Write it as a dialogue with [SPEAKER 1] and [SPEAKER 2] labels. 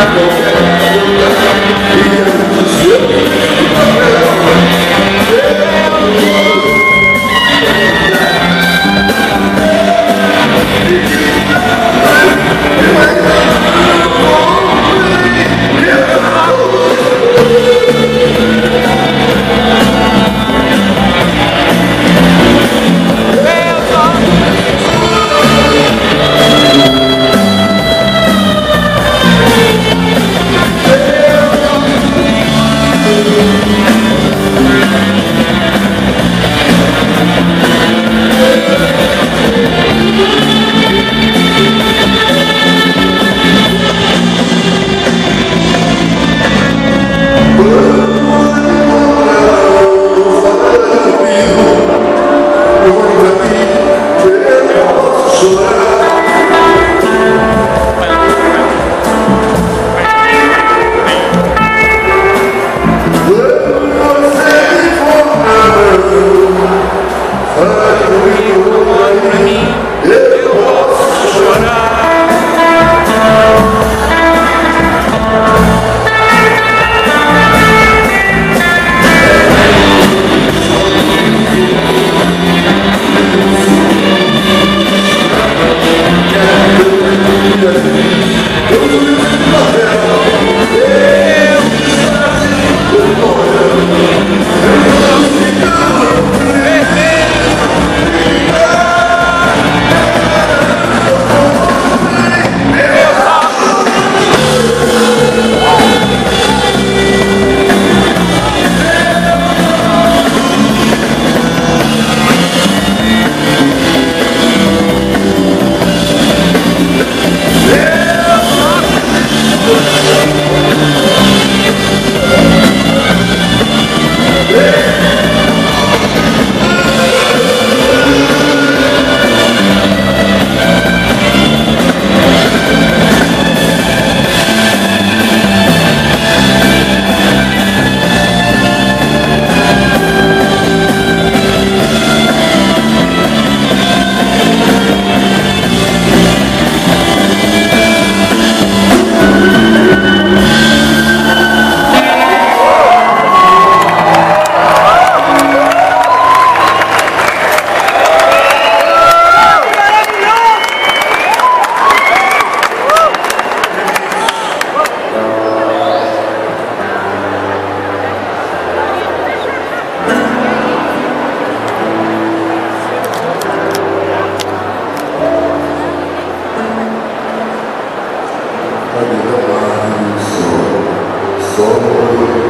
[SPEAKER 1] Gracias. soul